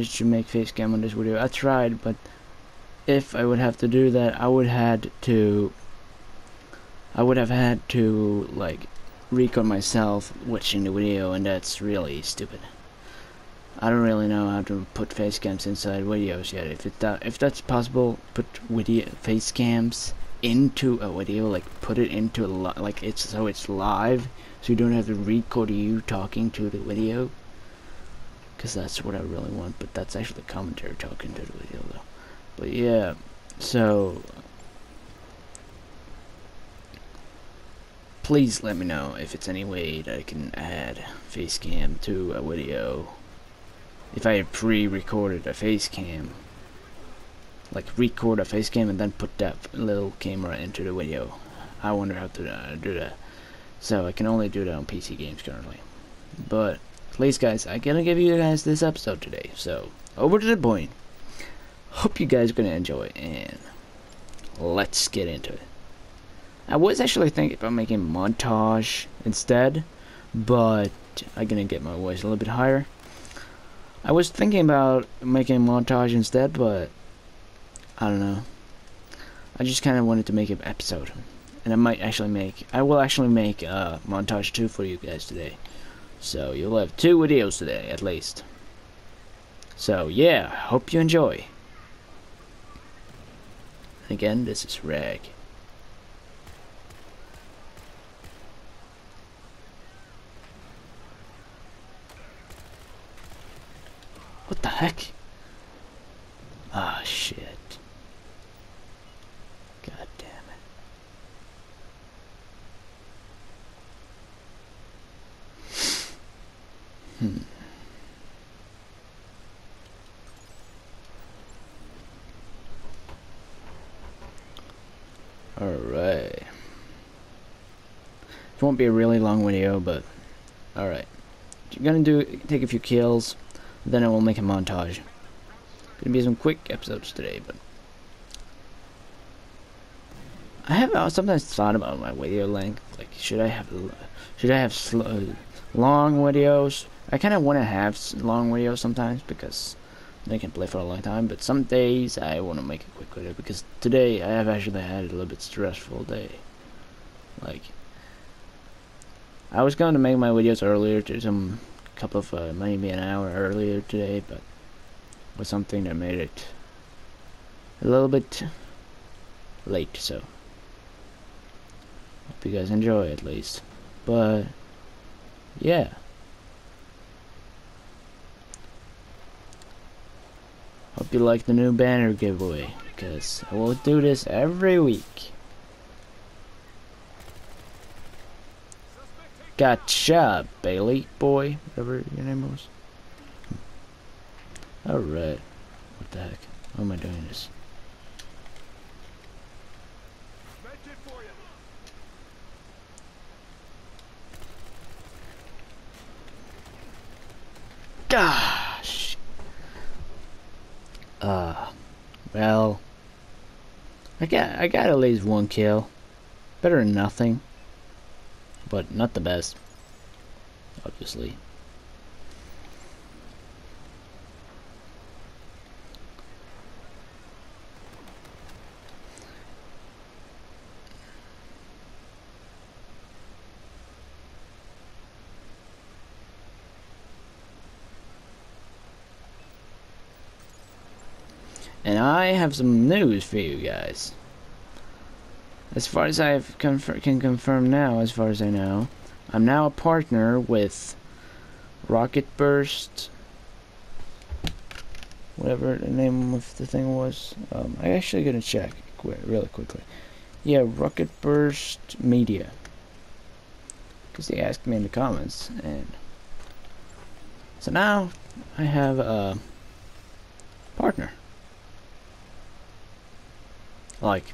managed to make face cam on this video. I tried, but if I would have to do that, I would had to. I would have had to like record myself watching the video, and that's really stupid. I don't really know how to put face cams inside videos yet. If it that if that's possible, put video face cams into a video, like put it into a like it's so it's live, so you don't have to record you talking to the video. Cause that's what I really want, but that's actually commentary talking to the video though. But yeah, so please let me know if it's any way that I can add face cam to a video. If I pre-recorded a face cam like record a face cam and then put that little camera into the video. I wonder how to uh, do that. So I can only do that on PC games currently. But please guys I'm gonna give you guys this episode today so over to the point hope you guys are gonna enjoy it, and let's get into it I was actually thinking about making montage instead but I'm gonna get my voice a little bit higher I was thinking about making montage instead, but I don't know. I just kind of wanted to make an episode, and I might actually make. I will actually make a montage too for you guys today. So you'll have two videos today at least. So yeah, hope you enjoy. Again, this is Rag. What the heck? Ah, oh, shit. God damn it. Hmm. Alright. It won't be a really long video, but alright. You're gonna do take a few kills. Then I will make a montage. Gonna be some quick episodes today, but I have uh, sometimes thought about my video length. Like, should I have should I have slow, long videos? I kind of want to have long videos sometimes because they can play for a long time. But some days I want to make a quick video because today I have actually had a little bit stressful day. Like, I was going to make my videos earlier to some couple of uh, maybe an hour earlier today, but was something that made it a little bit late. So hope you guys enjoy at least. But yeah. Hope you like the new banner giveaway because I will do this every week. Gotcha, Bailey boy, whatever your name was. Alright. What the heck? How am I doing this? Gosh. Uh, well, I got I got at least one kill. Better than nothing but not the best, obviously. And I have some news for you guys. As far as I can confirm now, as far as I know, I'm now a partner with Rocket Burst, whatever the name of the thing was. Um, I actually gonna check qu really quickly. Yeah, Rocket Burst Media, because they asked me in the comments, and so now I have a partner. Like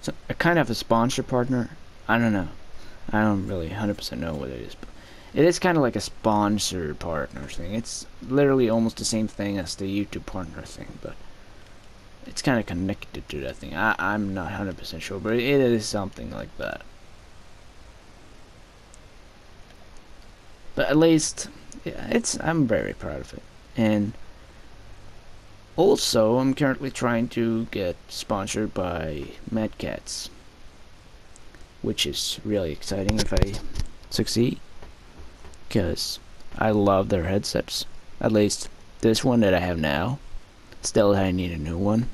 so kind of a sponsor partner. I don't know. I don't really 100% know what it is, but it is kind of like a sponsor partner thing. It's literally almost the same thing as the YouTube partner thing, but it's kind of connected to that thing. I, I'm not 100% sure, but it is something like that. But at least, yeah, it's I'm very proud of it. And Also, I'm currently trying to get sponsored by Mad Catz, which is really exciting if I succeed, because I love their headsets. At least this one that I have now. Still, I need a new one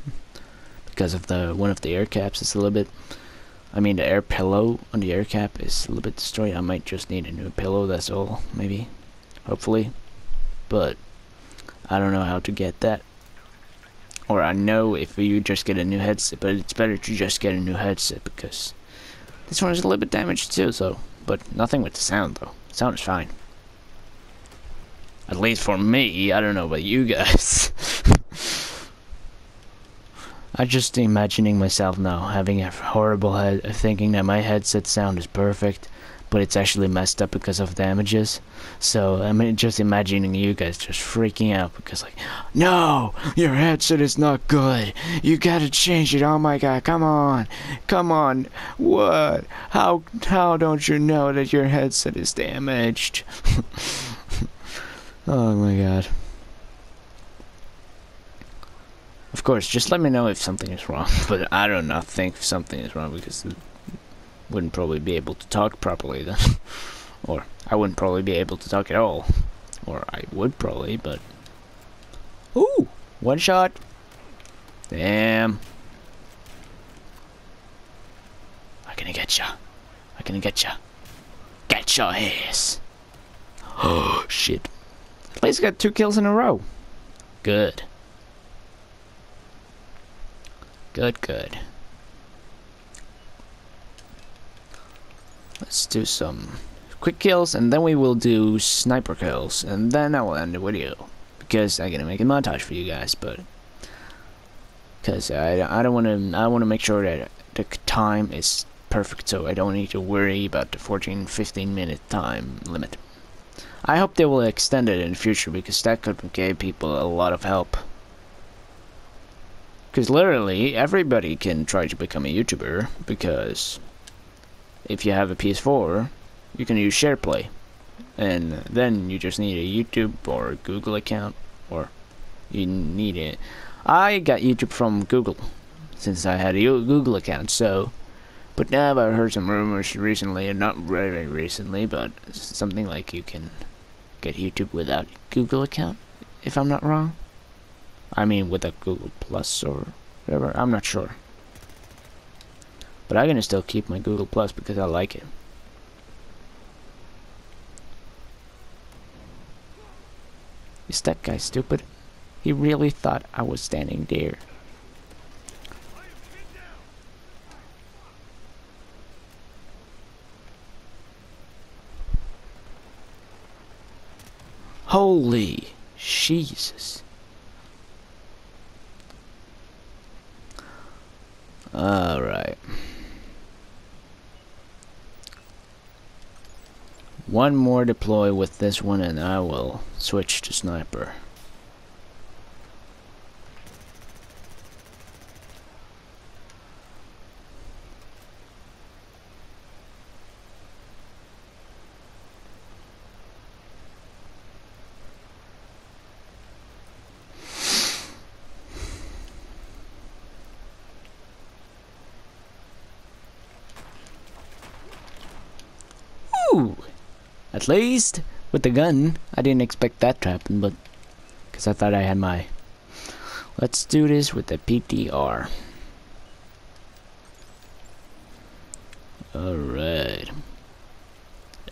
because of the one of the air caps is a little bit. I mean, the air pillow on the air cap is a little bit destroyed. I might just need a new pillow. That's all, maybe, hopefully. But I don't know how to get that. Or I know if you just get a new headset, but it's better to just get a new headset because this one is a little bit damaged too. So, but nothing with the sound though. sound is fine. At least for me. I don't know about you guys. I'm just imagining myself now having a horrible head, thinking that my headset sound is perfect, but it's actually messed up because of damages. So I'm just imagining you guys just freaking out because like, no, your headset is not good. You gotta change it. Oh my god, come on, come on. What? How? How don't you know that your headset is damaged? oh my god. Of course, just let me know if something is wrong, but I do not think something is wrong because wouldn't probably be able to talk properly then. or I wouldn't probably be able to talk at all. Or I would probably, but... Ooh! One shot! Damn. I'm gonna get ya. I'm gonna get ya. Get your ass. Oh, shit. At least got two kills in a row. Good. Good, good. Let's do some quick kills, and then we will do sniper kills, and then I will end the video. Because I'm gonna make a montage for you guys, but... Because I, I don't want to, I want to make sure that the time is perfect, so I don't need to worry about the 14-15 minute time limit. I hope they will extend it in the future, because that could give people a lot of help. Because literally, everybody can try to become a YouTuber, because if you have a PS4, you can use SharePlay. And then you just need a YouTube or a Google account, or you need it. I got YouTube from Google, since I had a Google account, so... But now I've heard some rumors recently, and not very recently, but something like you can get YouTube without Google account, if I'm not wrong. I mean, with a Google Plus or whatever. I'm not sure. But I'm gonna still keep my Google Plus because I like it. Is that guy stupid? He really thought I was standing there. Holy Jesus. Alright. One more deploy with this one and I will switch to sniper. At least with the gun. I didn't expect that to happen, but because I thought I had my. Let's do this with the PTR. Alright.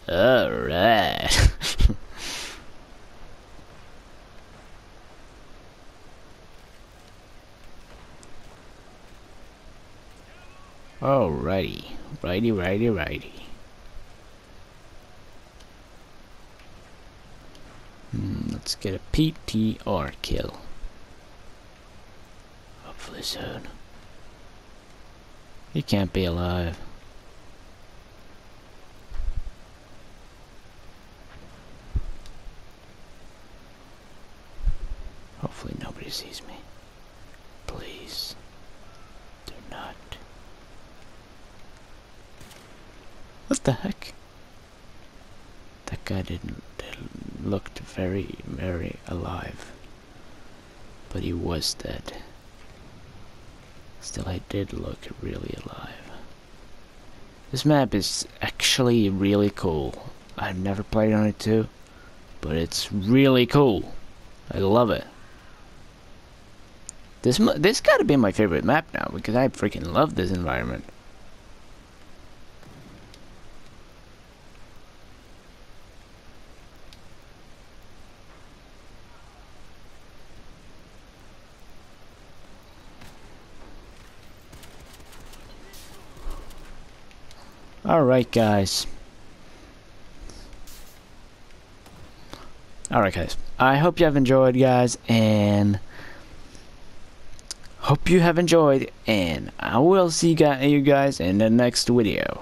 Alright. Alrighty. Righty, righty, righty. Let's get a PTR kill. Hopefully soon. He can't be alive. Hopefully nobody sees me. Please. Do not. What the heck? That guy didn't looked very, very alive. But he was dead. Still, I did look really alive. This map is actually really cool. I've never played on it too, but it's really cool. I love it. This this got to be my favorite map now because I freaking love this environment. Alright guys. Alright guys. I hope you have enjoyed guys and hope you have enjoyed and I will see you guys in the next video.